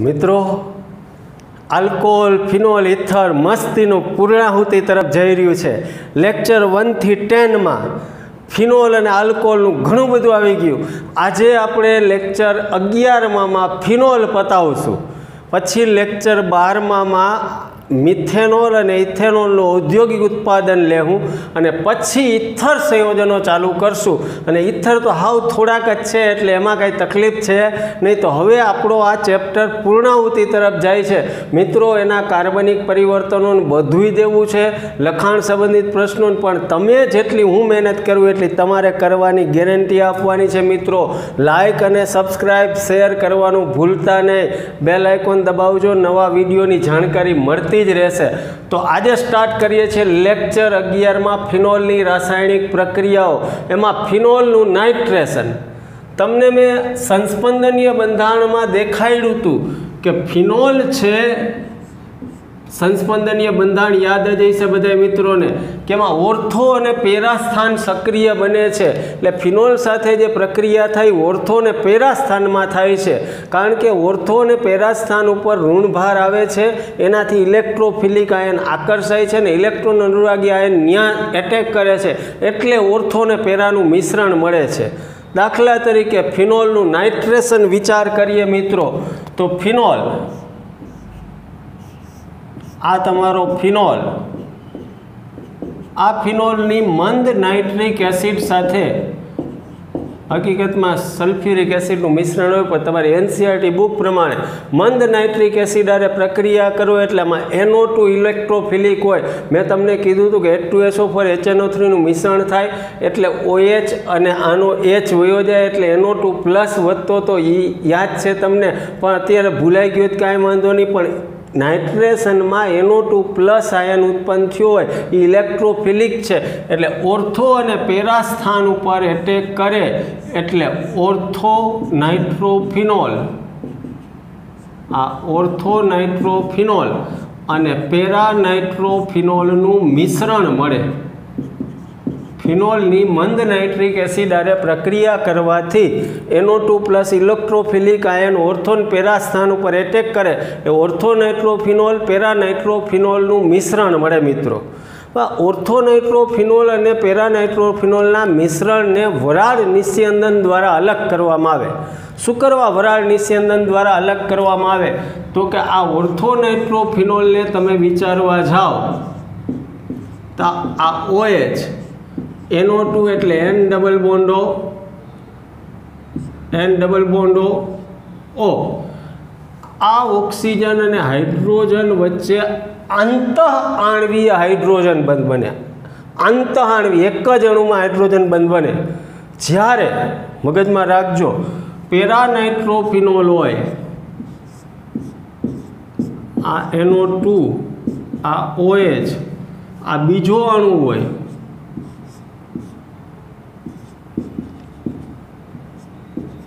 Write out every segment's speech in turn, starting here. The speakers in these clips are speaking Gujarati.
મિત્રો, આલ્કોહોલ, ફિનોલ, ઇથર, મસ્તીનું પૂર્ણાહુતિ તરફ જઈ રહ્યું છે. લેક્ચર વનથી ટેનમાં ફિનોલ અને આલ્કોહોલનું ઘણું બધું આવી ગયું. આજે આપણે લેક્ચર અગિયારમાં ફિનોલ પતાવશું. પછી લેક્ચર બારમામાં મિથેનોલ અને ઇથેનોલનું ઔદ્યોગિક ઉત્પાદન લેવું અને પછી ઇથર સંયોજનો ચાલુ કરશું. અને ઇથર તો હાવ થોડાક જ છે, એટલે એમાં કાંઈ તકલીફ છે નહીં તો હવે આપણો આ ચેપ્ટર પૂર્ણાહુતિ તરફ જાય છે. મિત્રો, એના કાર્બનિક પરિવર્તનોને બધુંય દેવું છે, લખાણ સંબંધિત પ્રશ્નો પણ તમે જેટલી હું મહેનત કરું એટલી તમારે કરવાની ગેરંટી આપવાની છે મિત્રો. લાઇક અને સબસ્ક્રાઈબ શેર કરવાનું ભૂલતા નહીં. બેલ આઇકોન દબાવજો, નવા વિડીયોની જાણકારી મળતી જ રહેશે. તો આજે સ્ટાર્ટ કરીએ છીએ લેક્ચર અગિયારમાં ફિનોલની રાસાયણિક પ્રક્રિયાઓ. એમાં ફિનોલનું નાઇટ્રેશન. તમને મેં સંસ્પંદનીય બંધારણમાં દેખાડ્યું હતું કે ફિનોલ છે સંસ્પંદનીય બંધારણ યાદ જ હશે બધા મિત્રોને, કે એમાં ઓર્થો અને પેરાસ્થાન સક્રિય બને છે. એટલે ફિનોલ સાથે જે પ્રક્રિયા થાય, ઓર્થો અને પેરાસ્થાનમાં થાય છે. કારણ કે ઓર્થો અને પેરાસ્થાન ઉપર ઋણભાર આવે છે, એનાથી ઇલેક્ટ્રોફિલિક આયન આકર્ષાય છે અને ઇલેક્ટ્રોન અનુરાગી આયન ન્યા એટેક કરે છે. એટલે ઓર્થો અને પેરાનું મિશ્રણ મળે છે. દાખલા તરીકે ફિનોલનું નાઇટ્રેશન વિચાર કરીએ મિત્રો, તો ફિનોલ આ તમારો ફિનોલ. આ ફિનોલની મંદ નાઇટ્રિક એસિડ સાથે હકીકતમાં સલ્ફ્યુરિક એસિડનું મિશ્રણ હોય પણ તમારી એનસીઆરટી બુક પ્રમાણે મંદ નાઇટ્રિક એસિડ આરે પ્રક્રિયા કરો એટલે આમાં એનો ટુ ઇલેક્ટ્રોફિલિક હોય. મેં તમને કીધું હતું કે H two S O four H N O થ્રીનું મિશ્રણ થાય એટલે ઓએચ અને આનો એચ વયો જાય એટલે એનો ટુ પ્લસ વધતો તો એ યાદ છે તમને. પણ અત્યારે ભૂલાઈ ગયું કાંઈ વાંધો નહીં, પણ નાઇટ્રેશનમાં એનો ટુ પ્લસ આયન ઉત્પન્ન થયો હોય એ ઇલેક્ટ્રોફિલિક છે. એટલે ઓર્થો અને પેરા સ્થાન ઉપર એટેક કરે એટલે ઓર્થો નાઇટ્રોફિનોલ. આ ઓર્થો નાઇટ્રોફિનોલ અને પેરા નાઇટ્રોફિનોલનું મિશ્રણ મળે. ફિનોલની મંદ નાઇટ્રિક એસિડ આરે પ્રક્રિયા કરવાથી N O two plus electrophilic ion ઓર્થોન પેરા સ્થાન ઉપર એટેક કરે. એ ઓર્થોનાઇટ્રોફિનોલ પેરાનાઇટ્રોફિનોલનું મિશ્રણ મળે મિત્રો. ઓર્થોનાઇટ્રોફિનોલ અને પેરાનાઇટ્રોફિનોલના મિશ્રણને વરાળ નિસ્યંદન દ્વારા અલગ કરવામાં આવે. શું કરવા વરાળ નિસ્યંદન દ્વારા અલગ કરવામાં આવે? તો કે આ ઓર્થોનાઇટ્રોફિનોલને તમે વિચારવા જાઓ. તો આ O H N O two એટલે એન ડબલ બોન્ડો એન ડબલ બોન્ડો ઓ આ ઓક્સિજન અને હાઇડ્રોજન વચ્ચે આંતઃ આણવીય હાઇડ્રોજન બંધ બને આંતઃ આણવી એક જ અણુમાં હાઇડ્રોજન બંધ બને. જ્યારે મગજમાં રાખજો, પેરાનાઇટ્રોફિનોલ હોય, આ એનો ટુ આ ઓએચ આ બીજો અણુ હોય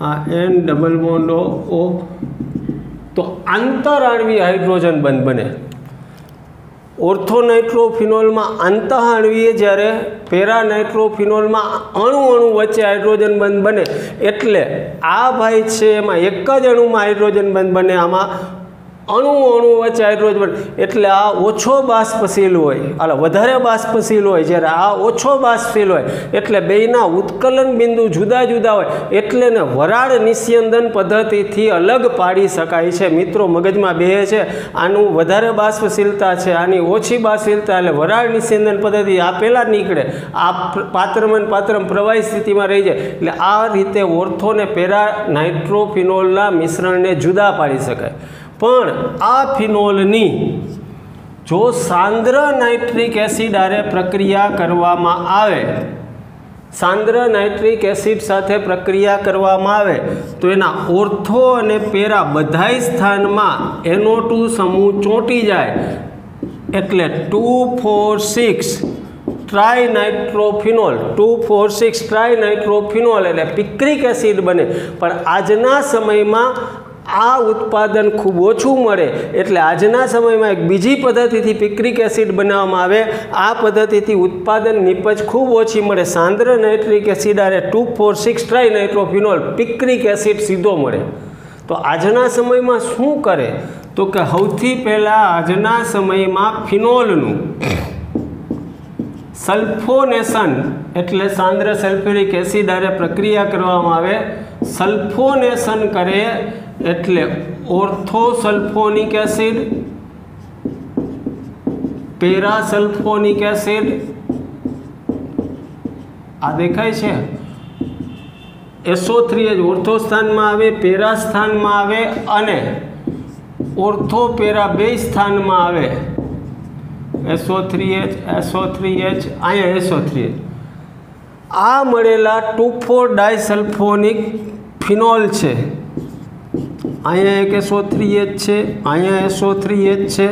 આ એન ડબલ બોન્ડો ઓ તો આંતરઆણવી હાઇડ્રોજન બંધ બને. ઓર્થોનાઇટ્રોફિનોલમાં આંતઃઆણવીય જ્યારે પેરાનાઇટ્રોફિનોલમાં અણુ અણુ વચ્ચે હાઇડ્રોજન બંધ બને. એટલે આ ભાઈ છે એમાં એક જ અણુમાં હાઇડ્રોજન બંધ બને. આમાં અણુ અણુ વચ્ચે હાઇડ્રોજન એટલે આ ઓછો બાષ્પશીલ હોય, અલ વધારે બાષ્પશીલ હોય, જ્યારે આ ઓછો બાષ્પશીલ હોય, એટલે બેયના ઉત્કલન બિંદુ જુદા જુદા હોય, એટલે ને વરાળ નિસ્યંદન પદ્ધતિથી અલગ પાડી શકાય છે. મિત્રો, મગજમાં બે છે, આનું વધારે બાષ્પશીલતા છે, આની ઓછી બાષ્પશીલતા, એટલે વરાળ નિસ્યંદન પદ્ધતિ આ પહેલાં નીકળે. આ પાત્રમન પાત્રમ પ્રવાહી સ્થિતિમાં રહી જાય. એટલે આ રીતે ઓર્થોને પેરા નાઇટ્રોફિનોલના મિશ્રણને જુદા પાડી શકાય. પણ આ ફિનોલની જો સાંદ્ર નાઇટ્રિક એસિડ આરે પ્રક્રિયા કરવામાં આવે, સાંદ્ર નાઇટ્રિક એસિડ સાથે પ્રક્રિયા કરવામાં આવે, તો એના ઓર્થો અને પેરા બધાય સ્થાનમાં એનો ટુ સમૂહ ચોંટી જાય. એટલે two four six trinitrophenol two four six trinitrophenol એટલે પિક્રિક એસિડ બને. પણ આજના સમયમાં આ ઉત્પાદન ખૂબ ઓછું મળે એટલે આજના સમયમાં એક બીજી પદ્ધતિથી પિક્રિક એસિડ બનાવવામાં આવે. આ પદ્ધતિથી ઉત્પાદન નિપજ ખૂબ ઓછી મળે. સાંદ્ર નાઇટ્રિક એસિડ આરે two four six tri nitrophenol picric acid સીધો મળે. તો આજના સમયમાં શું કરે? તો કે સૌથી પહેલાં આજના સમયમાં ફિનોલનું સલ્ફોનેશન એટલે સાંદ્ર સલ્ફ્યુરિક એસિડ આરે પ્રક્રિયા કરવામાં આવે. સલ્ફોનેશન કરે એટલે ઓર્થોસલ્ફોનિક એસિડ, પેરાસલ્ફોનિક એસિડ. આ દેખાય છે? એસો થ્રી જ ઓર્થો સ્થાનમાં આવે પેરા સ્થાનમાં આવે અને ઓર્થો પેરા બે સ્થાનમાં આવે. S O three H S O three H, અહીંયા એસો થ્રી એચ. આ મળેલા ટુ ફોર ડાયસલ્ફોનિક ફિનોલ છે. અહીંયા એક એસો થ્રી એચ છે, અહીંયા એસો થ્રી એચ છે,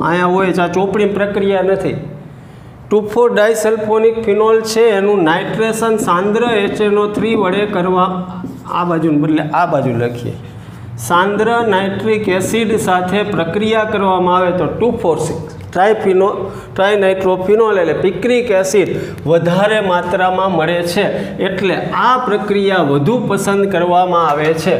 અહીંયા હોય છે. આ ચોપડી પ્રક્રિયા નથી. ટુ ફોર ડાયસલ્ફોનિક ફિનોલ છે, એનું નાઇટ્રેશન સાંદ્ર એચએનઓ થ્રી વડે કરવા આ બાજુને બદલે આ બાજુ લખીએ. સાંદ્ર નાઇટ્રિક એસિડ સાથે પ્રક્રિયા કરવામાં આવે તો ટુ ફોર સિક્સ. ટ્રાયફિનો, ટ્રાયનાઇટ્રોફિનોલ એટલે પિક્રિક એસિડ વધારે માત્રામાં મળે છે. એટલે આ પ્રક્રિયા વધુ પસંદ કરવામાં આવે છે.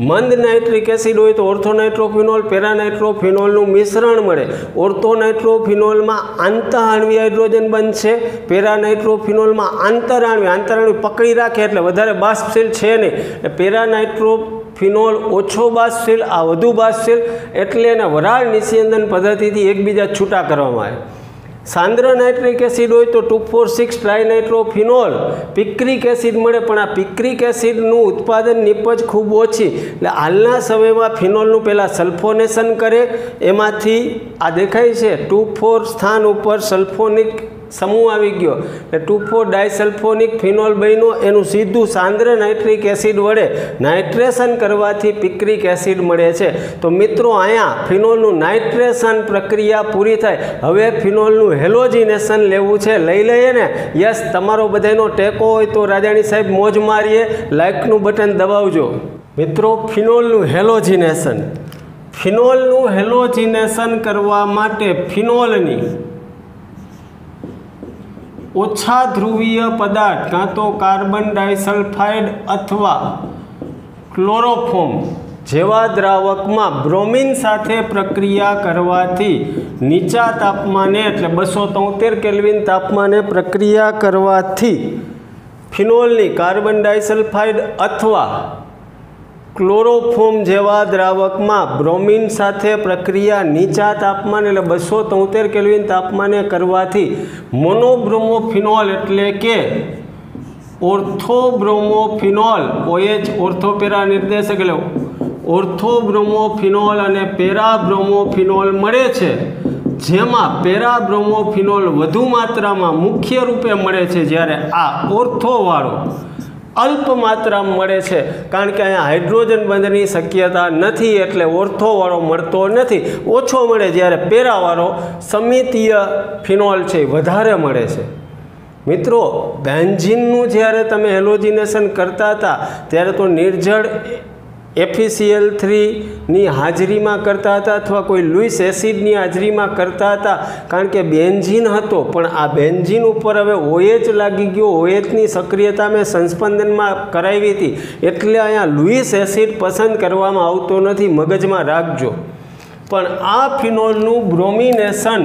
મંદ નાઇટ્રિક એસિડ હોય તો ઓર્થોનાઇટ્રોફિનોલ, પેરાનાઇટ્રોફિનોલનું મિશ્રણ મળે. ઓર્થોનાઇટ્રોફિનોલમાં આંતરઆણવી હાઇડ્રોજન બનશે, પેરાનાઇટ્રોફિનોલમાં આંતરાણવી આંતરાણવી પકડી રાખે એટલે વધારે બાષ્પશીલ છે નહીં. એટલે પેરાનાઇટ્રો ફિનોલ ઓછો બાષ્પશીલ, આ વધુ બાષ્પશીલ, એટલે એને વરાળ નિસ્યંદન પદ્ધતિથી એકબીજા છૂટા કરવામાં આવે. સાંદ્ર નાઇટ્રિક એસિડ હોય તો two four six trinitrophenol picric acid મળે, પણ આ પિક્રિક એસિડનું ઉત્પાદન નિપજ ખૂબ ઓછી. એટલે હાલના સમયમાં ફિનોલનું પહેલાં સલ્ફોનેશન કરે, એમાંથી આ દેખાય છે ટુ ફોર સ્થાન ઉપર સલ્ફોનિક સમૂહ આવી ગયો. એટલે ટુફો ડાયસલ્ફોનિક ફિનોલ બન્યો. એનું સીધું સાંદ્ર નાઇટ્રિક એસિડ વડે નાઇટ્રેશન કરવાથી પિક્રિક એસિડ મળે છે. તો મિત્રો, અહીંયા ફિનોલનું નાઇટ્રેશન પ્રક્રિયા પૂરી થાય. હવે ફિનોલનું હેલોજિનેશન લેવું છે. લઈ લઈએ ને. યસ, તમારો બધાનો ટેકો હોય તો રાજાણી સાહેબ મોજ મારીએ. લાઇકનું બટન દબાવજો. મિત્રો, ફિનોલનું હેલોજિનેશન. ફિનોલનું હેલોજિનેશન કરવા માટે ફિનોલની ઓછા ધ્રુવીય પદાર્થ, કાં તો કાર્બન ડાયસલ્ફાઇડ અથવા ક્લોરોફોમ જેવા દ્રાવકમાં બ્રોમિન સાથે પ્રક્રિયા કરવાથી નીચા તાપમાને, એટલે બસો તોતેર કેલ્વિન તાપમાને પ્રક્રિયા કરવાથી ફિનોલની કાર્બન ડાયસલ્ફાઇડ અથવા ક્લોરોફોમ જેવા દ્રાવકમાં બ્રોમિન સાથે પ્રક્રિયા નીચા તાપમાન એટલે બસો તોતેર કેલ્વિન તાપમાને કરવાથી મોનોબ્રોમોફિનોલ એટલે કે ઓર્થોબ્રોમોફિનોલ, ઓએચ ઓર્થોપેરા નિર્દેશક એટલે ઓર્થોબ્રોમોફિનોલ અને પેરાબ્રોમોફિનોલ મળે છે, જેમાં પેરાબ્રોમોફિનોલ વધુ માત્રામાં મુખ્ય રૂપે મળે છે જ્યારે આ ઓર્થોવાળો અલ્પ માત્રામાં મળે છે. કારણ કે અહીંયા હાઇડ્રોજન બંધની શક્યતા નથી એટલે ઓર્થોવાળો મળતો નથી. ઓછો મળે જ્યારે પેરાવાળો સમિતીય ફિનોલ છે વધારે મળે છે. મિત્રો, બેન્ઝિનનું જ્યારે તમે હેલોજિનેશન કરતા હતા, ત્યારે તો નિર્જળ એફીસીએલ થ્રીની હાજરીમાં કરતા હતા અથવા કોઈ લુઈસ એસિડની હાજરીમાં કરતા હતા? કારણ કે બેન્ઝીન હતો, પણ આ બેન્ઝીન ઉપર હવે ઓએચ લાગી ગયો. ઓએચની સક્રિયતા મેં સંસ્પંદનમાં કરાવી હતી. એટલે અહીંયા લુઈસ એસિડ પસંદ કરવામાં આવતો નથી. મગજમાં રાખજો. પણ આ ફિનોલનું બ્રોમિનેશન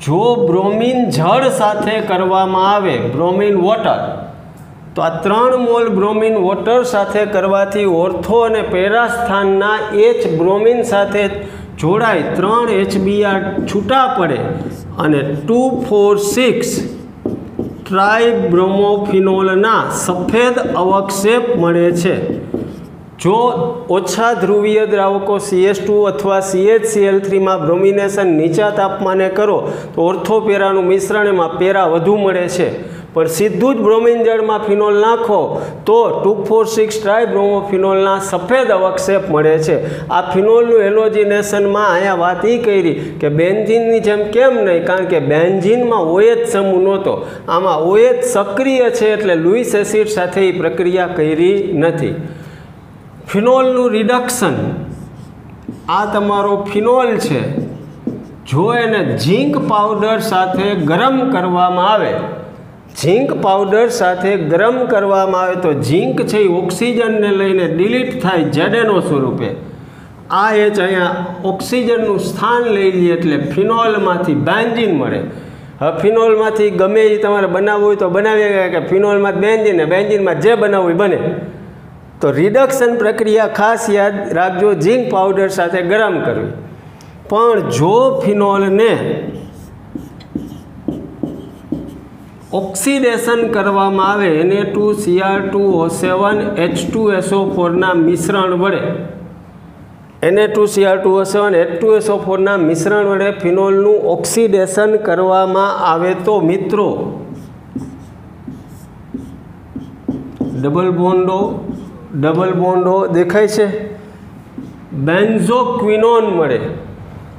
જો બ્રોમિન જળ સાથે કરવામાં આવે, બ્રોમિન વોટર તો આ ત્રણ મોલ બ્રોમિન વોટર સાથે કરવાથી ઓર્થો અને પેરા સ્થાનના એચ બ્રોમિન સાથે જોડાય. ત્રણ એચબીઆર છૂટા પડે અને ટુ ફોર સિક્સ ટ્રાઇબ્રોમોફિનોલના સફેદ અવક્ષેપ મળે છે. જો ઓછા ધ્રુવીય દ્રાવકો સીએસ ટુ અથવા સીએચસીએલ થ્રીમાં બ્રોમિનેશન નીચા તાપમાને કરો, તો ઓર્થોપેરાનું મિશ્રણ એમાં પેરા વધુ મળે છે. પણ સીધું જ બ્રોમિન જળમાં ફિનોલ નાખો તો ટુ ફોર સિક્સ ટ્રાયબ્રોમોફિનોલના સફેદ અવક્ષેપ મળે છે. આ ફિનોલનું એલોજિનેશનમાં અહીંયા વાત એ કરી કે બેન્ઝીનની જેમ કેમ નહીં? કારણ કે બેન્ઝીનમાં ઓએચ સમૂહ નહોતો. આમાં ઓએચ સક્રિય છે એટલે લુઈસ એસિડ સાથે એ પ્રક્રિયા કરી નથી. ફિનોલનું રિડક્શન. આ તમારો ફિનોલ છે. જો એને ઝીંક પાવડર સાથે ગરમ કરવામાં આવે ઝીંક પાવડર સાથે ગરમ કરવામાં આવે તો ઝીંક છે એ ઓક્સિજનને લઈને ડિલીટ થાય જેડેનો સ્વરૂપે. આ એચ અહીંયા ઓક્સિજનનું સ્થાન લઈ લઈએ એટલે ફિનોલમાંથી બેન્જીન મળે. હવે ફિનોલમાંથી ગમે એ તમારે બનાવવું હોય તો બનાવી કે ફિનોલમાં બેન્જીન ને બેન્જીનમાં જે બનાવવું બને. તો રિડક્શન પ્રક્રિયા ખાસ યાદ રાખજો, ઝીંક પાવડર સાથે ગરમ કરવી. પણ જો ફિનોલને ઓક્સિડેશન કરવામાં આવે એને two C R two O seven H two S O ફોરના મિશ્રણ વડે. એને two C R two O seven H two S O ફોરના મિશ્રણ વડે ફિનોલનું ઓક્સિડેશન કરવામાં આવે તો મિત્રો, ડબલ બોન્ડો ડબલ બોન્ડો દેખાય છે. બેન્ઝોક્વિનોન મળે.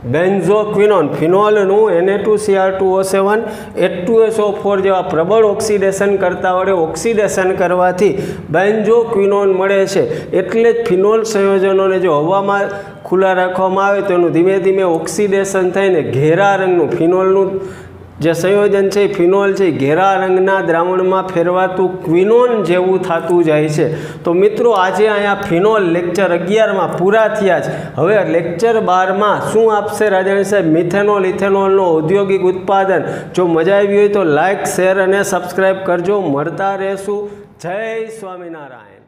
બેન્ઝોક્વિનોન ફિનોલનું એને two C R two O seven at two S O four જેવા પ્રબળ ઓક્સિડેશન કરતા વડે ઓક્સિડેશન કરવાથી બેન્ઝોક્વિનોન મળે છે. એટલે જ ફિનોલ સંયોજનોને જો હવામાં ખુલ્લા રાખવામાં આવે તો એનું ધીમે ધીમે ઓક્સિડેશન થઈને ઘેરા રંગનું ફિનોલનું જે સંયોજન છે ફિનોલ છે ઘેરા રંગના દ્રાવણમાં ફેરવાતું ક્વિનોન જેવું થતું જાય છે. તો મિત્રો, આજે અહીંયા ફિનોલ લેક્ચર અગિયારમાં પૂરા થયા છે. હવે લેક્ચર બારમાં શું આપશે રાજાણી સાહેબ? મિથેનોલ, ઇથેનોલનો ઔદ્યોગિક ઉત્પાદન. જો મજા આવી હોય તો લાઇક શેર અને સબસ્ક્રાઈબ કરજો. મળતા રહેશું. જય સ્વામિનારાયણ.